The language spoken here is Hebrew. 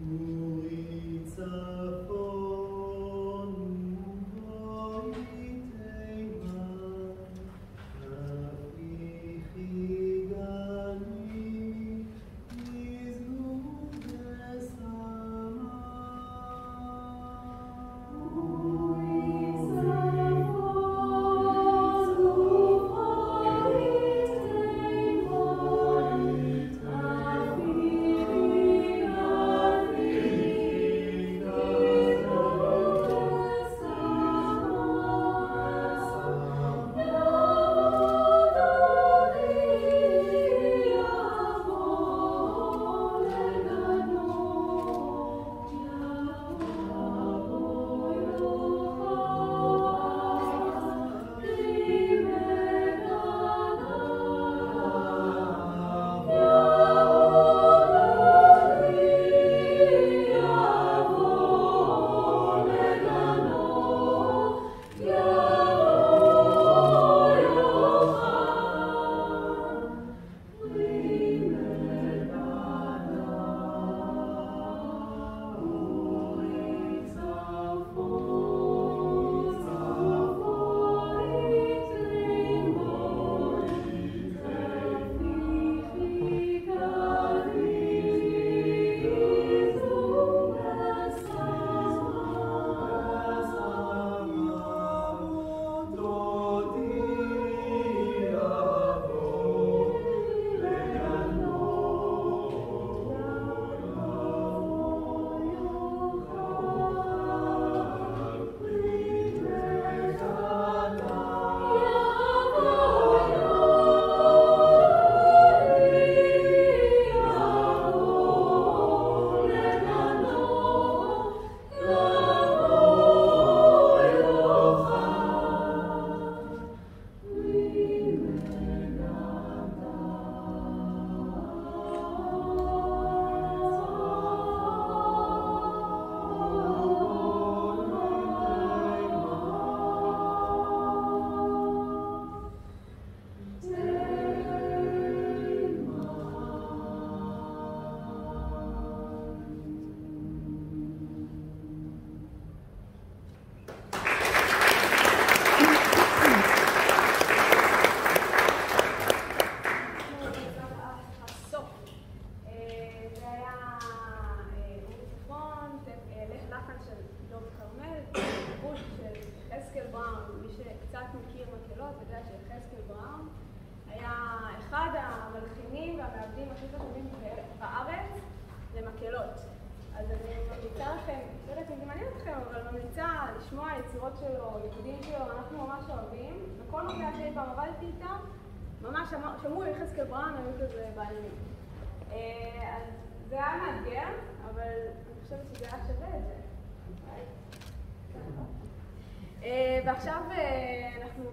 Ulica יחזקאל בראון, מי שקצת מכיר מקהלות יודע שיחזקאל בראון היה אחד המלחינים והמעבדים הכי חשובים בארץ למקהלות. אז אני ממליצה לכם, לא יודעת אם זה מעניין אתכם, אבל ממליצה לשמוע יצירות שלו, ייחודים שלו, אנחנו ממש אוהבים. וכל מקהלה שאי פעם עבדתי איתם, ממש שמעו יחזקאל בראון, היו כזה בעניינים. אז זה היה מאתגר, אבל אני חושבת שזה היה שווה את זה. ועכשיו אנחנו...